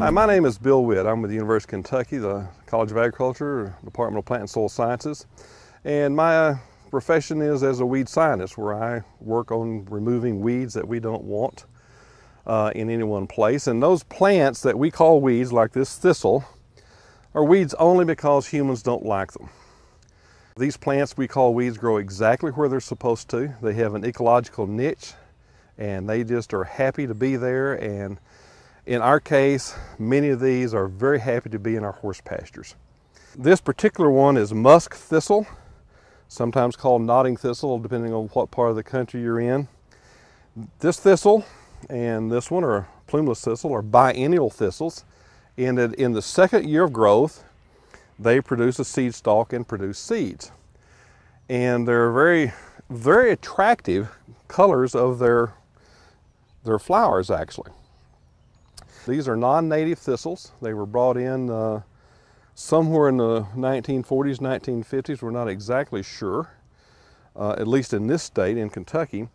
Hi, my name is Bill Witt. I'm with the University of Kentucky, the College of Agriculture, Department of Plant and Soil Sciences. And my uh, profession is as a weed scientist, where I work on removing weeds that we don't want uh, in any one place. And those plants that we call weeds, like this thistle, are weeds only because humans don't like them. These plants we call weeds grow exactly where they're supposed to. They have an ecological niche and they just are happy to be there. And in our case, many of these are very happy to be in our horse pastures. This particular one is musk thistle, sometimes called nodding thistle, depending on what part of the country you're in. This thistle and this one are plumeless thistle or biennial thistles. And in the second year of growth, they produce a seed stalk and produce seeds. And they're very, very attractive colors of their, their flowers actually. These are non-native thistles. They were brought in uh, somewhere in the 1940s, 1950s. We're not exactly sure, uh, at least in this state, in Kentucky.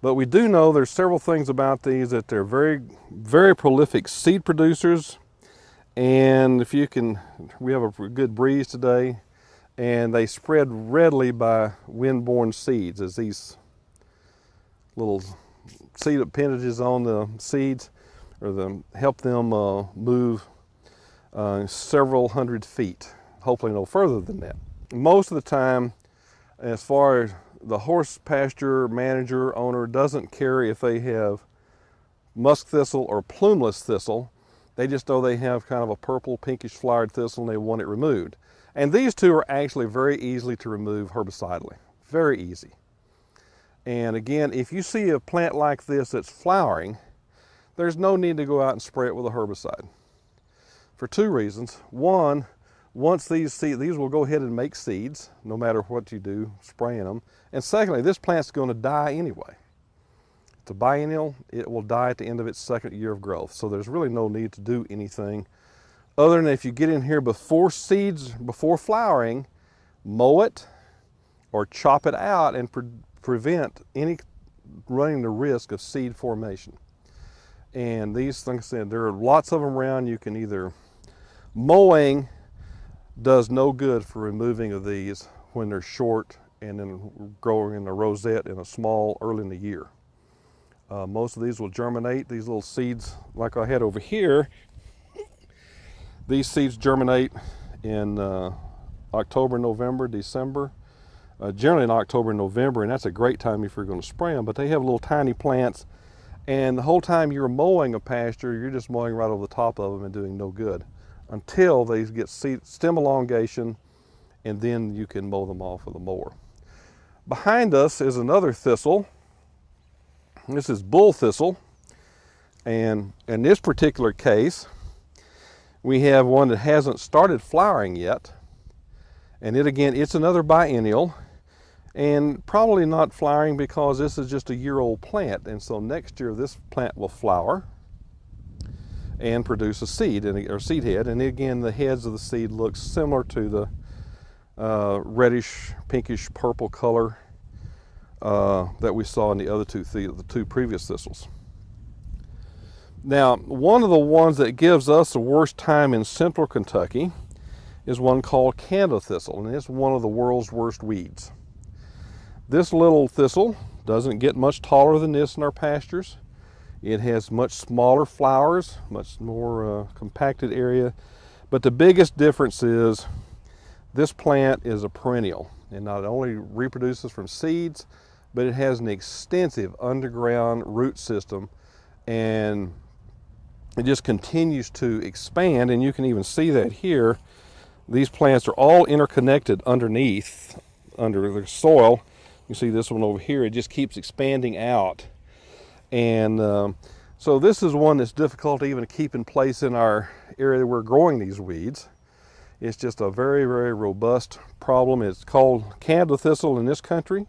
But we do know there's several things about these that they're very, very prolific seed producers. And if you can, we have a good breeze today, and they spread readily by wind-borne seeds as these little seed appendages on the seeds or the, help them uh, move uh, several hundred feet, hopefully no further than that. Most of the time, as far as the horse pasture manager, owner doesn't care if they have musk thistle or plumeless thistle. They just know they have kind of a purple pinkish flowered thistle and they want it removed. And these two are actually very easily to remove herbicidally. Very easy. And again, if you see a plant like this that's flowering, there's no need to go out and spray it with a herbicide. For two reasons. One, once these seed, these will go ahead and make seeds, no matter what you do spraying them. And secondly, this plant's going to die anyway. It's a biennial, it will die at the end of its second year of growth. So there's really no need to do anything other than if you get in here before seeds, before flowering, mow it or chop it out and pre prevent any running the risk of seed formation. And these, like I said, there are lots of them around. You can either mowing does no good for removing of these when they're short and then growing in a rosette in a small early in the year. Uh, most of these will germinate. These little seeds, like I had over here, these seeds germinate in uh, October, November, December. Uh, generally in October and November, and that's a great time if you're going to spray them. But they have little tiny plants, and the whole time you're mowing a pasture, you're just mowing right over the top of them and doing no good until they get stem elongation and then you can mow them off with a mower. Behind us is another thistle. This is bull thistle. And in this particular case, we have one that hasn't started flowering yet. And it again, it's another biennial and probably not flowering because this is just a year old plant. And so next year this plant will flower and produce a seed or seed head. And again, the heads of the seed look similar to the uh, reddish, pinkish, purple color uh, that we saw in the other two, the two previous thistles. Now, one of the ones that gives us the worst time in central Kentucky is one called Canada thistle, and it's one of the world's worst weeds. This little thistle doesn't get much taller than this in our pastures. It has much smaller flowers, much more uh, compacted area. But the biggest difference is this plant is a perennial and not only reproduces from seeds, but it has an extensive underground root system and it just continues to expand and you can even see that here. These plants are all interconnected underneath, under the soil. You see this one over here, it just keeps expanding out and um, so this is one that's difficult even to even keep in place in our area where we're growing these weeds. It's just a very, very robust problem. It's called Canada thistle in this country.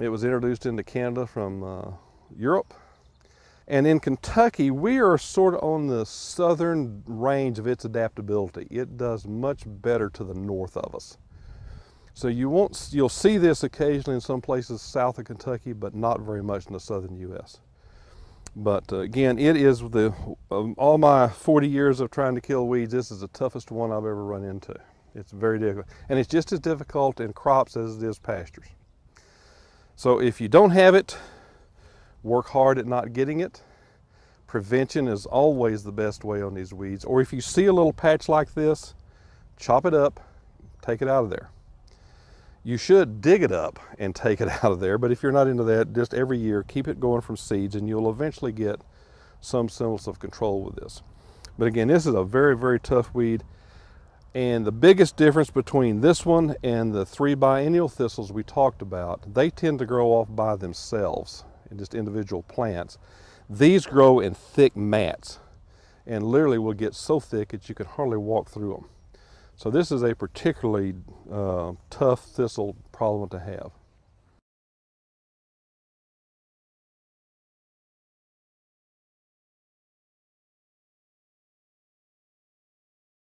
It was introduced into Canada from uh, Europe. And in Kentucky, we are sort of on the southern range of its adaptability. It does much better to the north of us. So you won't, you'll see this occasionally in some places south of Kentucky, but not very much in the southern U.S. But uh, again, it is the um, all my 40 years of trying to kill weeds. This is the toughest one I've ever run into. It's very difficult, and it's just as difficult in crops as it is pastures. So if you don't have it, work hard at not getting it. Prevention is always the best way on these weeds. Or if you see a little patch like this, chop it up, take it out of there. You should dig it up and take it out of there, but if you're not into that, just every year keep it going from seeds and you'll eventually get some semblance of control with this. But again, this is a very, very tough weed. And the biggest difference between this one and the three biennial thistles we talked about, they tend to grow off by themselves in just individual plants. These grow in thick mats and literally will get so thick that you can hardly walk through them. So this is a particularly uh, tough thistle problem to have.